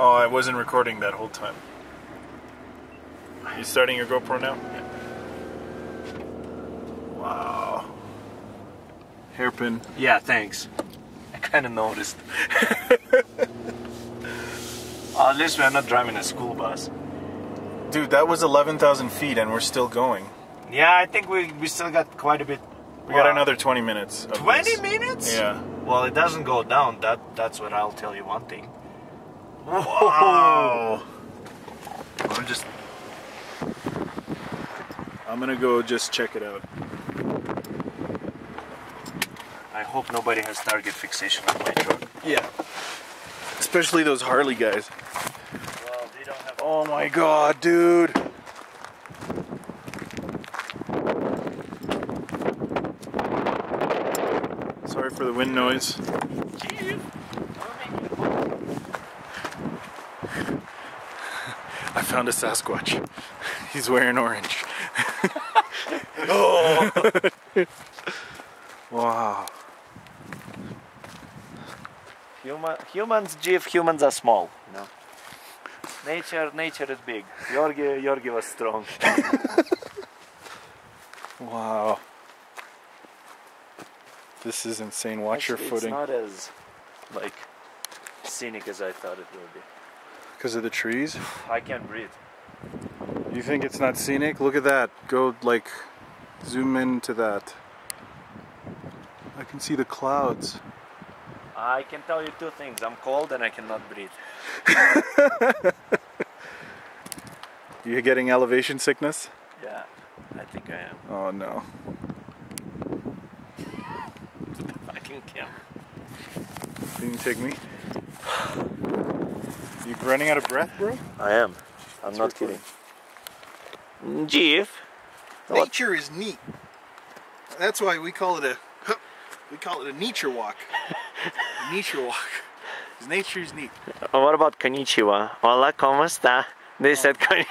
Oh, I wasn't recording that whole time. You starting your GoPro now? Yeah. Wow. Hairpin. Yeah, thanks. I kind of noticed. At least we're not driving a school bus. Dude, that was 11,000 feet and we're still going. Yeah, I think we, we still got quite a bit. We got uh, another 20 minutes. 20 this. minutes? Yeah. Well, it doesn't go down. That That's what I'll tell you one thing. Wow. I'm just. I'm gonna go just check it out. I hope nobody has target fixation on my truck. Yeah. Especially those Harley guys. Well, they don't have. Oh my god, dude. Sorry for the wind noise. I found a Sasquatch. He's wearing orange. oh. wow. Human, humans, Jeff, humans are small. You know. Nature, nature is big. Yorgi, Yorgi was strong. Wow. This is insane. Watch your footing. It's not as like scenic as I thought it would be. Because of the trees? I can't breathe. You think it's not scenic? Look at that. Go like zoom into that. I can see the clouds. I can tell you two things. I'm cold and I cannot breathe. You're getting elevation sickness? Yeah, I think I am. Oh no. Fucking camera. Can you take me? You running out of breath, bro? I am. I'm It's not recording. kidding. Jeff. Nature is neat. That's why we call it a we call it a nature walk. nature walk. 'Cause nature is neat. Uh, What about konnichiwa? Hola, ¿cómo está? They said kon-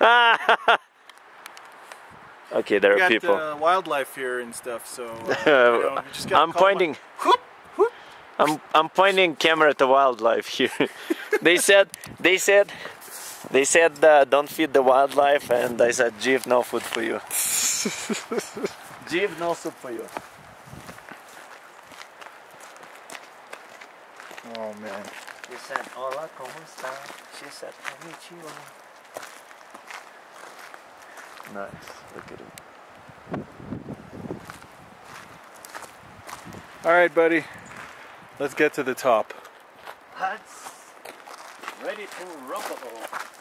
Okay, there We are got people. uh, wildlife here and stuff, so uh, you know, just gotta I'm call 'em pointing. Up. Whoop, whoop. I'm I'm pointing camera to wildlife here. they said they said they said uh, don't feed the wildlife, and I said, Jeff, no food for you. Jeff, no soup for you. Oh man. He said, hola, ¿cómo está? She said, konnichiwa. Nice. Look at him. All right, buddy. Let's get to the top. That's ready to rumble.